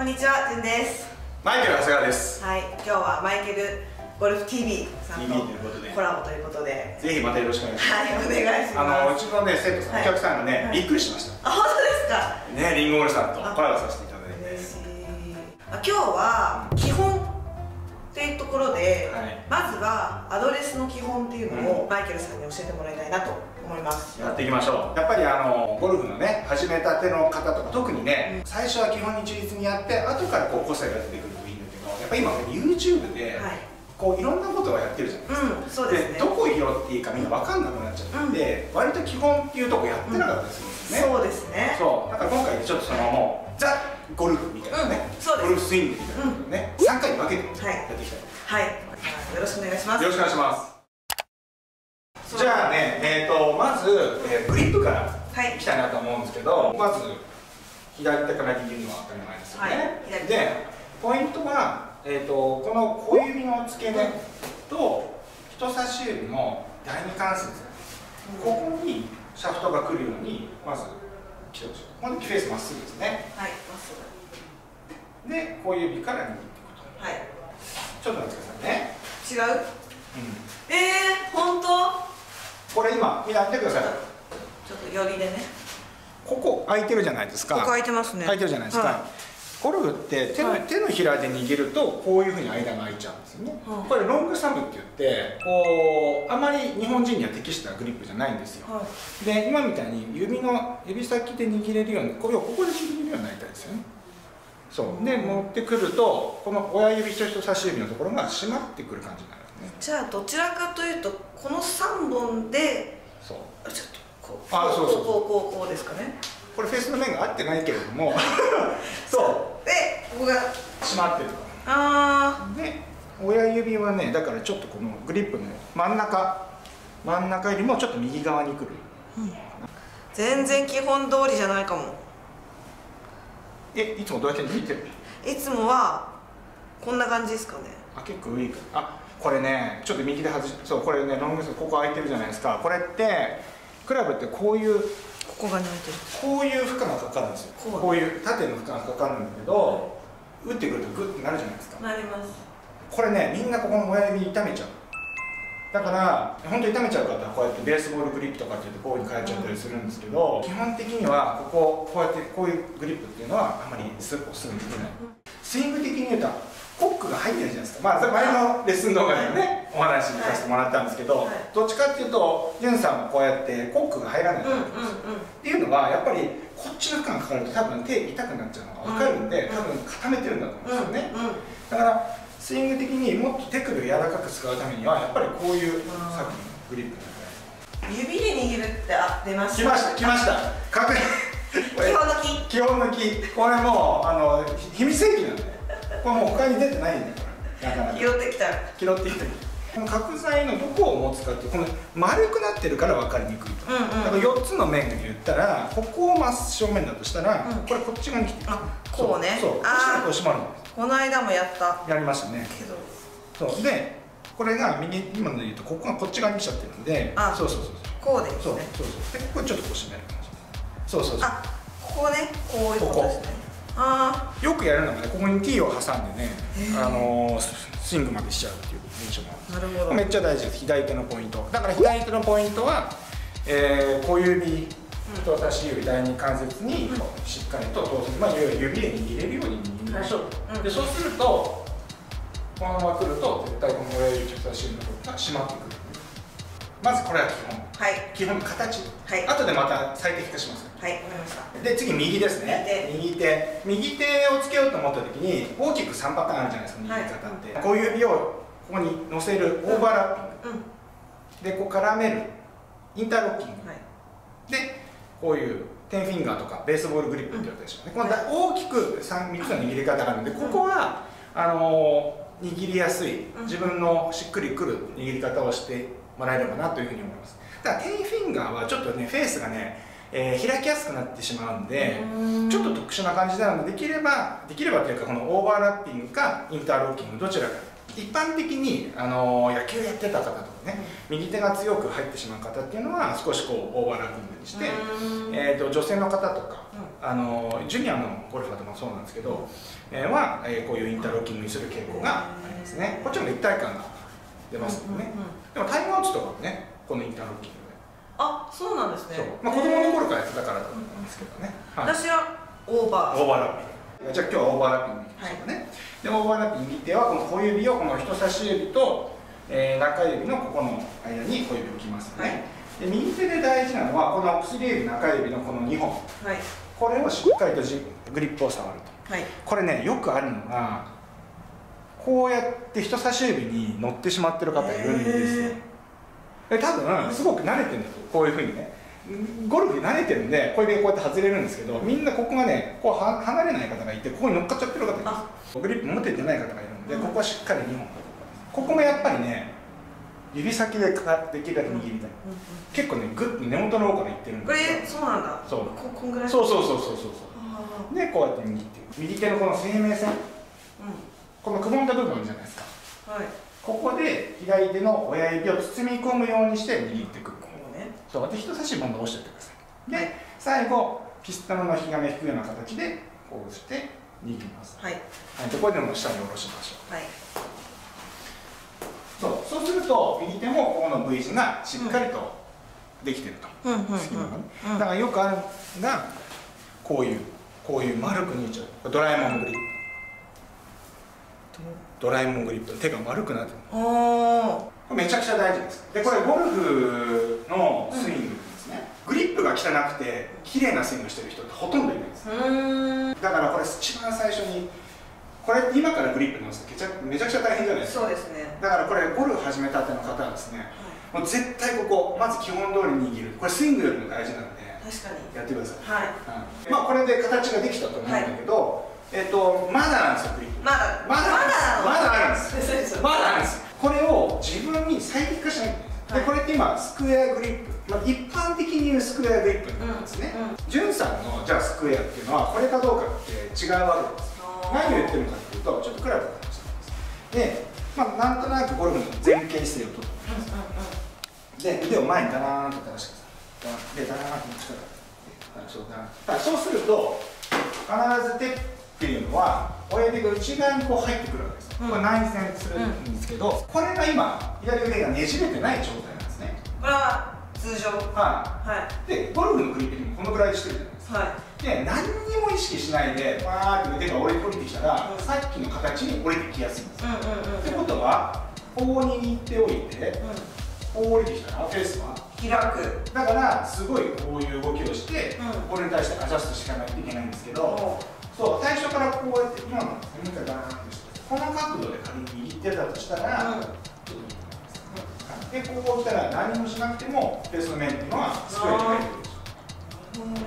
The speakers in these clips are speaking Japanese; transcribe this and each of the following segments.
こんにちは、じゅんです。マイケル長谷川です。はい、今日はマイケルゴルフ TV さんとということで。コラボということで、ぜひまたよろしくお願いします、はい、お願いしあます。のうちのね生徒さん、はい。お客さんがね、はい。びっくりしました。あ、本当ですか？ねリンゴールさんとあコラボさせていただいて。嬉しい。あ、今日は基本っていうところで、はいまずはアドレスの基本っていうのを、うんマイケルさんに教えてもらいたいなと思います。やっていきましょうやっぱりあのゴルフのね始めたての方とか特にね、最初は基本に忠実にやって後からこう個性が出てくるといいんだけどやっぱ今 YouTube で、はい。こういろんなことをやってるじゃないですか、うん、そうですね。どこを拾っていいかみんな分かんなくなっちゃって、で割と基本っていうとこやってなかったりするんですね、そうですね。そうだから今回ちょっとそのもうザ・ゴルフみたいなね、うんそうです。ゴルフスイングみたいなのをね、3回に分けてやはいっていきたい、はい。よろしくお願いします。よろしくお願いします。じゃあね、えー、とまず、えーグリップからはい。いきたいなと思うんですけどまず左手から握るのは当たり前ですよね、はい。でポイントは、えー、とこの小指の付け根と人差し指の第二関節。ここにシャフトが来るようにまず来てほしいここでフェースまっすぐですねはい、まっすぐ。で小指から握っていくとはい。ちょっと待ってくださいね、違う？うん、えー、本当？これ今みんな見てくださいちょっと寄りでね。ここ空いてるじゃないですかここ空いてますね。空いてるじゃないですか、はゴルフって手の,、はい。手のひらで握るとこういうふうに間が空いちゃうんですよね、はい。これロングサムって言ってこうあまり日本人には適したグリップじゃないんですよ。はい。で今みたいに指の指先で握れるようにこれをここで握れるようになりたいですよね。そう。で持ってくるとこの親指と人差し指のところが締まってくる感じになるね。じゃあどちらかというとこの三本でそう。あちょっとこう。こうこうこうこうですかね。これフェースの面が合ってないけれども。そう。でここが。締まってる。とあで親指はねだからちょっとこのグリップの真ん中。真ん中よりもちょっと右側に来る。ー全然基本通りじゃないかも。えいつもどうやって握ってる？いつもはこんな感じですかね。あ結構上行く。あこれねちょっと右で外しそうこれねロングスここ空いてるじゃないですか。これってクラブってこういうここが抜いてる。こういう負荷がかかるんですよ。こう。いう縦の負荷がかかるんだけど打ってくるとグッてなるじゃないですか。なります。これねみんなここの親指痛めちゃう。だから本当に痛めちゃう方はこうやってベースボールグリップとかって言ってこういうふうに変えちゃったりするんですけど、基本的にはこここうやってこういうグリップっていうのはあまりすぐすぐにできない、スイング的に言うとコックが入ってるじゃないですか。まあ前のレッスン動画でもね、お話しさせてもらったんですけど、はい。どっちかっていうとジュンさんもこうやってコックが入らないうんうんうん。っていうのはやっぱりこっちの負荷がかかると多分手痛くなっちゃうのが分かるんで、うん。多分固めてるんだと思うんですよね。だからスイング的にもっと手首を柔らかく使うためにはやっぱりこういうさっきのグリップなん指で握るってあ出ました？来ました来ました。確認。基本の木。基本抜きこれもうあの秘密兵器なんでこれもう他に出てないんでこれなかなか拾ってきた。拾ってきてこの角材のどこを持つかっていうこの丸くなってるから分かりにくいと、うんうん。だから4つの面で言ったらここを真正面だとしたら、うん。これこっち側に来てる。あこうね。そう。そう。こあこう締まるんですこの間もやった。やりましたね。けど。そう。でこれが右今ので言うとここがこっち側に来ちゃってるんであ。そうそうそうこうですそうね。そうそう。でここちょっとこう締める感じそうそうそう。あここね。こういうことですね。あよくやるのがねここに T を挟んでねあのーススイングまでしちゃうっていう練習もあるあなるほど。めっちゃ大事です左手のポイント。だから左手のポイントは、えー小指人差し指第二関節にしっかりと通す、まあ、指で握れるように握りましょう、でそうするとこのまま来ると絶対この親指人差し指のところが締まってくる。まずこれは基本。はい。基本形、はい。後でまた最適化しますはいわかりました。で次右ですね。右手。右手。をつけようと思った時に大きく3パターンあるじゃないですか握り方って、こういう指をここに乗せるオーバーラッピング、うん。でこう絡めるインターロッキング。はい。でこういうテンフィンガーとかベースボールグリップって言われたりしますね、このだ大きく 3, 3つの握り方があるのでここはあのー握りやすいうん。自分のしっくりくる握り方をしてもらえればなというふうに思います。だからテンフィンガーはちょっとねフェースがね、えー開きやすくなってしまうんでちょっと特殊な感じなのでできればできればというかこのオーバーラッピングかインターロッキングどちらか。一般的に、あの野球やってた方とかね、右手が強く入ってしまう方っていうのは少しこうオーバーラッピングにして、えー、と女性の方とかあのジュニアのゴルファーとかもそうなんですけど、えーは、えーこういうインターロッキングにする傾向がありますね。こっちも一体感が出ますよね、でもタイムアウトとかもねこのインターロッキングそうなんですね。そう。まあ、子供の頃からやってたからだと思うんですけどね、はい。私はオーバー。オーバーラッピング。じゃあ今日はオーバーラッピングいきましょうかね、でオーバーラッピング右手はこの小指をこの人差し指と、えー中指のここの間に小指を置きますよね、で右手で大事なのはこの薬指中指のこの2本。はい。これをしっかりとじグリップを触ると。はい。これねよくあるのがこうやって人差し指に乗ってしまってる方いるんですよ。で多分すごく慣れてるんだとこういうふうにね。ゴルフに慣れてるんで小指がこうやって外れるんですけどみんなここがねこうは離れない方がいてここに乗っかっちゃってる方がいるグリップ持ててない方がいるんで、うん。ここはしっかり2本ここもやっぱりね指先でかできるだけ握りたい。結構ねグッと根元の方からいってるんこですよ。れそうなんだ。そう。ここんぐらい。そうそうそうそうそう。でこうやって握って右手のこの生命線。ーうこのくぼんだ部分じゃないですか。んはいここで左手の親指を包み込むようにして握っていくこうね。そうで人差し指も押しておいてください。で、はい。最後ピストルの引き金引くような形でこうして握ります、はい。はい、でこれでも下に下ろしましょはい、うそうそうすると右手もここの V 字がしっかりとできてると、うん。隙間がね。うんだからよくあるのがこういうこういう丸く握っちゃう。ドラえもんグリップドラえもんグリップ。手が丸くなってる。めちゃくちゃ大事です。でこれゴルフのスイングですね、グリップが汚くて綺麗なスイングしてる人ってほとんどいないんです。だからこれ一番最初にこれ今からグリップ直すとめちゃめちゃくちゃ大変じゃないですか。そうですね。だからこれゴルフ始めたての方はですね。もう絶対ここまず基本通りに握る。これスイングよりも大事なので確かに。やってください、はい。はいまあこれで形ができたと思うんだけど、えっとまだなんですよグリップまだまだまだあるんです。そうですよまだあるんです。これを自分に最適化しない。といけないはい。でこれって今スクエアグリップ、まあ、一般的に言うスクエアグリップなんですね、うんうん。さんのじゃあスクエアっていうのはこれかどうかって違うわけです。何を言ってるかっていうとちょっとクラブの話なんですで、まあ、なんとなくゴルフの前傾姿勢をとってうんうん。で腕を前にダラーンと垂らしてください。でダラーンと力がそうだだからそうすると必ず手っていうのは親指が内側にこう入ってくるわけです、うん。これ内旋するんですけど、これが今左腕がねじれてない状態なんですね。これは通常。ははい。でゴルフのグリップでもこのぐらいしてるじゃないですか。い。はで何にも意識しないでバーって腕が折れ降りてきたら、うん。さっきの形に折れてきやすいんです、いうんうんうんってことはこう握っておいてこう降りてきたらフェースは？開く。だからすごいこういう動きをして、うん。これに対してアジャストしていかないといけないんですけど、おそう最初からこうやって今のこの角度で仮に握ってたとしたら、うん。でこう来たら何もしなくてもフェースの面っていうのはスクエアに入ってくる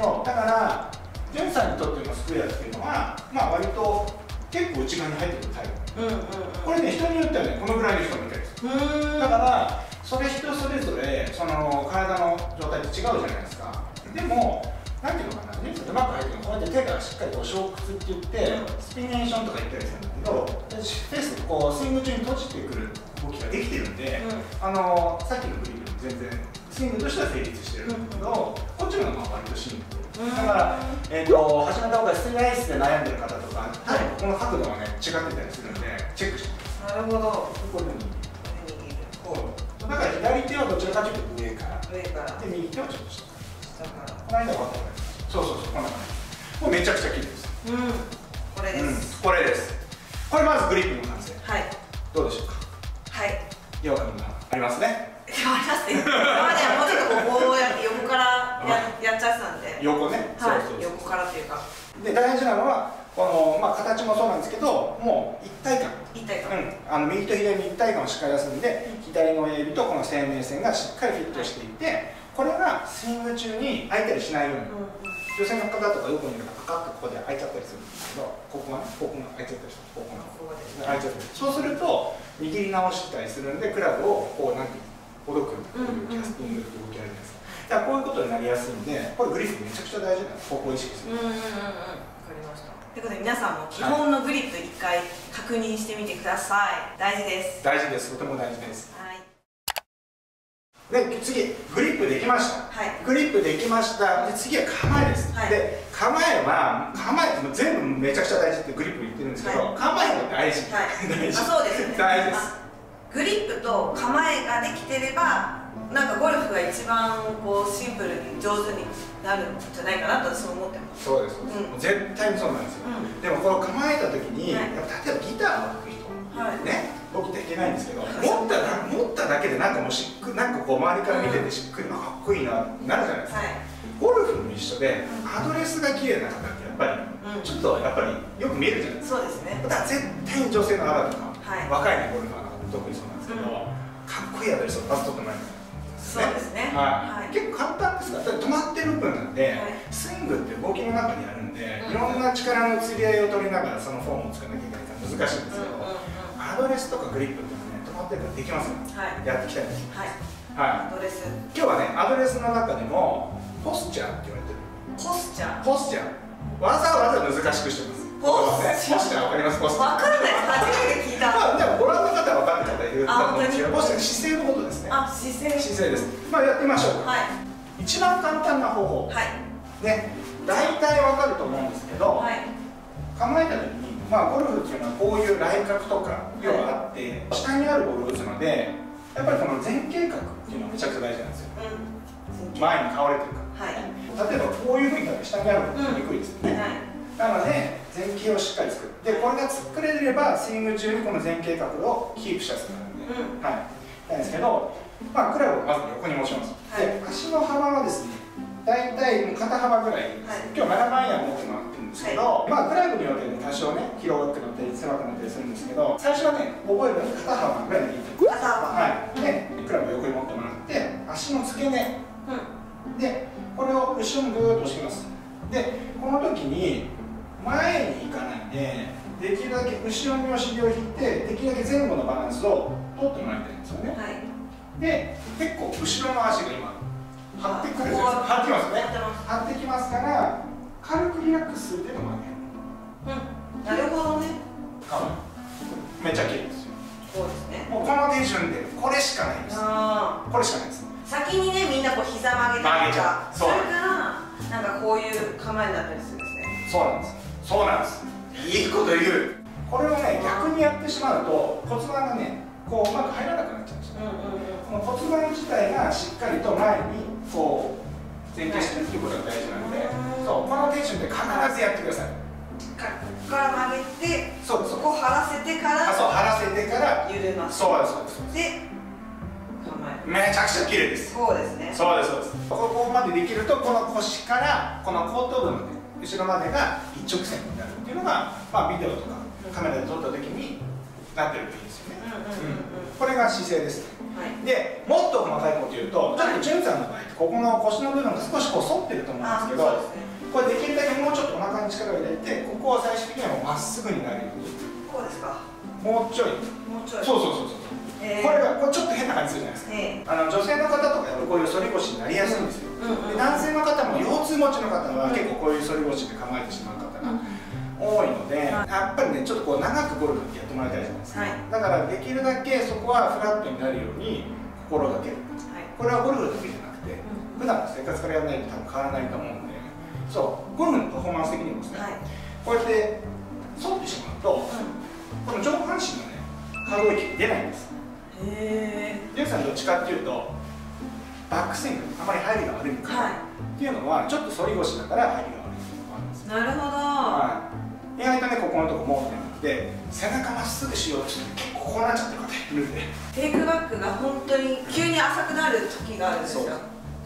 そうだからジュンさんにとってのスクエアっていうのはまあ割と結構内側に入ってくるタイプ。うんうんうん。これね人によってはねこのぐらいの人もいたりす。るうーん。だからそれ人それぞれその体の状態って違うじゃないですか。でもなんていうのかなレンズうまく入ってこうやって手がしっかりお正屈って言って、うん。スピネーションとか言ったりするんだけどフェースこうスイング中に閉じてくる動きができてるんで、あのさっきのグリップも全然スイングとしては成立してるんだけど、こっちの方が割とシンプル、うん。だから、えー、と始めた方がステライスで悩んでる方とか多分この角度がね違ってたりするんでチェックしてくだなるほど。これでもいい握るこう。だから左手はどちらかというと上から。上から。で右手はちょっと下。下から。この間は分かったそうそうそうこんな感じ。これめちゃくちゃ綺麗です。うん。これです、うん、これです。これまずグリップの完成はい。どうでしょうか？はい。違和感がありますね。変わりますね。今まではもうちょっとこうやって横からややっちゃってたんで。横ね、はい。そうそう横からっていうか。で大事なのはこの、まあ、形もそうなんですけどもう一体感。一体感、うん、あの右と左に一体感をしっかり出すんで左の親指とこの生命線がしっかりフィットしていてこれがスイング中に開いたりしないように女性の方とかよく見るとパカッとここで開いちゃったりするんですけどここがねここが開いちゃったりするここがここですね開い。ちゃったりそうすると握り直したりするんでクラブをこうなんていうのほどくこういうキャスティングって動きあるじゃないですかだからこういうことになりやすいんでこれグリップめちゃくちゃ大事なんですここを意識するうんうんうんうん。わかりましたということで皆さんも基本のグリップ一回確認してみてください。大事です。大事です。とても大事です。はいで次グリップできました。はい。グリップできました。で次は構えです、はい。で構構えは構えも全部めちゃくちゃ大事ってグリップ言ってるんですけど、はい。構えも大事、はい。大事。あそうですよね。大事です。あグリップと構えができてればなんかゴルフが一番こうシンプルに上手になるんじゃないかなと私も思ってます。そうです、うん。絶対にそうなんですよ、うでもこの構えた時に、例えばギターを吹く人はい。ね。僕いけないんですけど。持っただ持っただけでなんかもうしっくなんかこう周りから見ててしっくり、あかっこいいななるじゃないですか、はい。ゴルフも一緒でアドレスが綺麗な方ってやっぱりうん。ちょっとやっぱりよく見えるじゃないですか。そうですね。だから絶対に女性の肌とか、はい。若いねゴルファーの方特にそうなんですけど、うん。かっこいいアドレスをまず取ってもらいそうですね。はい。はい。結構簡単ですからだって止まってる分なんで、はい。スイングって動きの中にあるんで、うん。いろんな力の釣り合いを取りながらそのフォームを作らなきゃいけないから難しいんですけど、アドレスとかグリップっていうのはね止まってるからできますよ。はい。やっていきたいですはい。はい。アドレス。今日はねアドレスの中でもポスチャーって言われてる。ポスチャー。ポスチャー。わざわざ難しくしてます。ポスチャー。ポスチャーわかります？ポスチャー。わかんないです。初めて聞いた。まあでもご覧の方は分かってる方いる。と思うんですけどあポスチャー姿勢のことですね。あ姿勢姿勢です。まあやってみましょう。か、はい。一番簡単な方法。はい。ね。大体わかると思うんですけど、はい。構えた時に、まあ、ゴルフっていうのはこういう来角とか要はあって、下にあるボールを打つのでやっぱりこの前傾角っていうのがめちゃくちゃ大事なんですよ。うん。前に倒れてるか。はい。ら例えばこういうふうになって下にあるのがにくいですよね、はい。なので前傾をしっかり作る。でこれが作れればスイング中にこの前傾角度をキープしやすくなるんで、うん。はい。なんですけど、まあ、クラブをまず横に持ちます、はい。で足の幅はですね大体肩幅ぐらいはい。今日7番アイアン持ってもらってですけど、まあクラブによってね多少ね広くなったり狭くなったりするんですけど最初はね覚えるのに肩幅ぐらいでいいと肩幅はい。でクラブを横に持ってもらって足の付け根。うん。でこれを後ろにぐーっと押します。でこの時に前に行かないでできるだけ後ろにお尻を引いてできるだけ前後のバランスを取ってもらいたいんですよね。はい。で結構後ろの足が今張ってくるじゃここないですか。張ってきますよね。張ってきますから軽くリラックスする程度までうん。なるほどね。めっちゃ綺麗ですよ。そうですね。もうこの手順でこれしかないです。あこれしかないです。ー先にねみんなこう膝曲げたりとか。それからなんかこういう構えになったりするんですね。そうなんです。そうなんです。いいこと言う。これをね逆にやってしまうと骨盤がねこううまく入らなくなっちゃうんですよ。うんうんうん。この骨盤自体がしっかりと前にこう前傾っていうことが大事なのでうんそうこの手順で必ずやってください。かここから曲げてそうですそこを張らせてからあそう張らせてから揺れます。そうですそうですで構えるめちゃくちゃ綺麗です。そうですね。そうですそうです。ここまでできるとこの腰からこの後頭部まで後ろまでが一直線になるっていうのが、まあ、ビデオとかカメラで撮った時になってるといいですよね、うんうんうんうん。これが姿勢です。ねはいでもっと細かいこと言うとちょっと潤さんの場合ってここの腰の部分が少しこう反ってると思うんですけどね。これできるだけもうちょっとお腹に力を入れてここを最終的にはまっすぐになる。ようにこうですか？もうちょい。もうちょい。そうそうそうそうえー。これがこれちょっと変な感じするじゃないですか。えあの女性の方とかこういう反り腰になりやすいんですよ、うんうんで男性の方も腰痛持ちの方は結構こういう反り腰で構えてしまう方が多いので、はいやっぱりねちょっとこう長くゴルフってやってもらいたいじゃないですか、はい。だからできるだけそこはフラットになるように心がける。はい。これはゴルフだけじゃなくて普段の生活からやらないと多分変わらないと思うんで。そう。ゴルフのパフォーマンス的にもですね、はい。こうやって反ってしまうとこの上半身のね可動域出ないんです。うんへえリュウさんどっちかっていうとバックスイングあまり入りが悪いか。ら、はっていうのはちょっと反り腰だから入りが悪いっていうのがあるんですいなるほど。はい、意外とねここのとこ盲点なので背中まっすぐしようとして結構こうなっちゃってる方いるんで。テイクバックが本当に急に浅くなる時があるんですよ。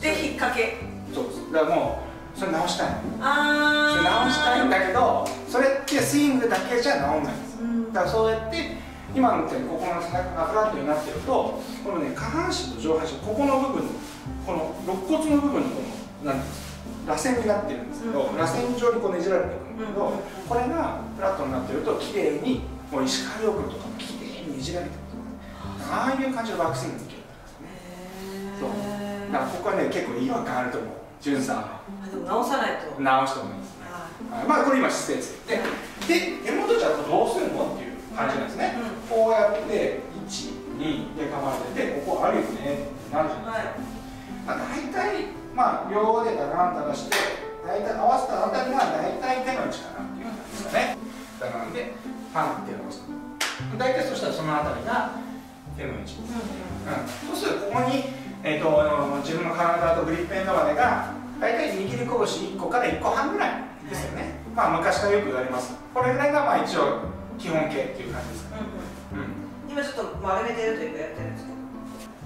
で引っ掛け。そう。ですだからもうそれ直したいの。あー。それ直したいんだけどそれってスイングだけじゃ直んないんです。うん。だからそうやって今のみたいにここの背中がフラットになってるとこのね下半身と上半身ここの部分この肋骨の部分のこのなんですか螺旋になってるんですけど、うん。螺旋状にこうねじられていくんだけど、うん。これがフラットになってると綺麗にもう石川遼君とかも綺麗にねじられてくるああいう感じのバックスイングできるんですね。そう。だからここはね結構違和感あると思う。潤さんはあでも直さないと。直してもいいですね。ははい。まあこれ今姿勢ですでで手元じゃどうするのっていう感じなんですね、うん。こうやって12で構えててここあるよねってなるじゃないですか、はい。まあ、大体まあ両腕がガんタらして大体合わせたあたりが大体手の位置かなっていうんですかね。だからんでパンって押す大体そしたらそのあたりが手の位置、うん、そうするとここに、えーと、と自分の体とグリップエンドまでが大体握り拳1個から1個半ぐらいですよね、はい、まあ昔からよく言われます。これぐらいがまあ一応基本形っていう感じです。か、ね、うん、うん、今ちょっと丸めてるというかやってるんですけど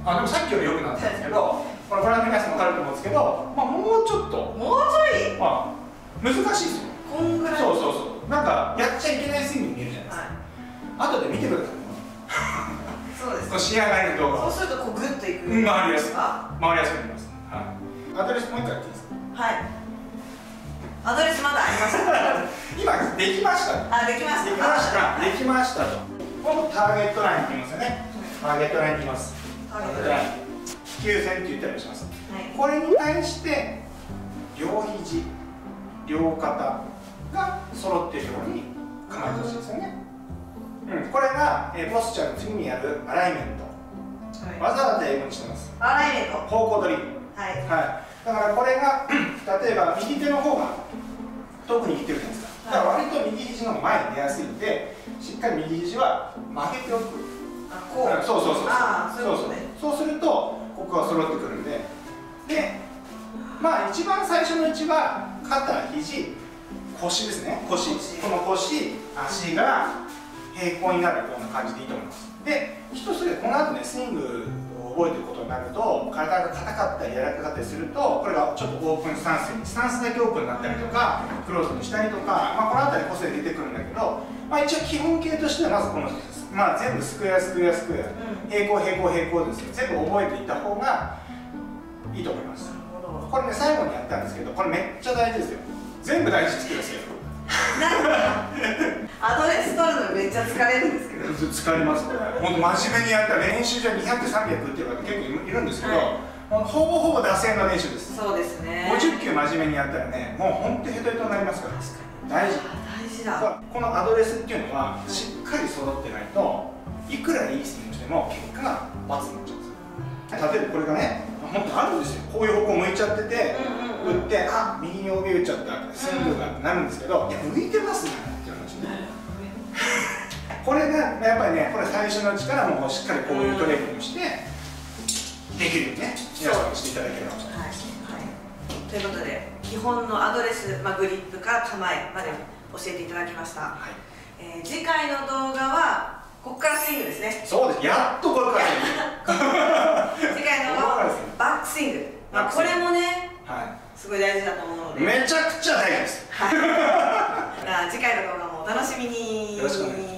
あでもさっきより良くなったんですけどこれご覧の皆さん分かると思うんですけど、まあ、もうちょっと。もうちょい、まあ、難しいですよ。こんぐらい？そうそうそう。なんかやっちゃいけないスイングに見えるじゃな。いですか、はい、後で見てください。そうです。こう仕上がりの動画そうするとこうグッといく。回りやすい回りやすくなります、はい、アドレスもう一回やっていいですか？はい。アドレスまだありました 今できました。あできました。できました。できましたと。このターゲットラインって言いますよね。ターゲットラインって言います。ターゲットライン球線って言ったりもします、はい、これに対して両肘両肩が揃っているように構えてほしいですよね、うん、これが、えー、ポスチャーの次にやるアライメント、はい、わざわざ英語にしてます。アライメント。方向取り。はい、はい、だからこれが 例えば右手の方が遠くに来てるじゃないですか。だから割と右肘の前に出やすいんでしっかり右肘は曲げておく。あこう。そうそうそうあそうそう。そうするとここが揃ってくるんで。でまあ一番最初の位置は肩肘腰ですね。腰。この腰足が平行になるような感じでいいと思います。で一つでこの後ねスイングを覚えてることになると体が硬かったり柔らかかったりするとこれがちょっとオープンスタンスにスタンスだけオープンになったりとかクローズにしたりとか、まあ、この辺り個性出てくるんだけど、まあ、一応基本形としてはまずこの、まあ、全部スクエアスクエアスクエア平行平行平行です全部覚えていった方がいいと思います。これね最後にやったんですけどこれめっちゃ大事ですよ。全部大事って言ってくださいアドレス取るのめっちゃ疲れるんですけど。疲れます。本当真面目にやったら練習場200300っていう方結構いるんですけど、はい、ほぼほぼ打線の練習です。そうですね。50球真面目にやったらねもう本当ヘトヘトになりますから。大事。大事だ。このアドレスっていうのはしっかり揃ってないといくらいいスイングしても結果が×になっちゃうんですよ。例えばこれがね本当あるんですよ。こういう方向向いちゃってて、うんうんうん、打ってあ右に OB 打っちゃったスイングがなるんですけど、いや向いてますね これがやっぱりねこれ最初のうちからもうしっかりこういうトレーニングしてできるようにね皆さんしていただければ。と思います、はい。はい、ということで基本のアドレス、まあ、グリップから構えまで教えていただきました、はい。えー、次回の動画はここからスイングですね。そうです。やっとこれから 次回の動画はバックスイング、まあ、これもね、はい、すごい大事だと思うので。めちゃくちゃ大事です、はい 楽しみに。よろしくお願いします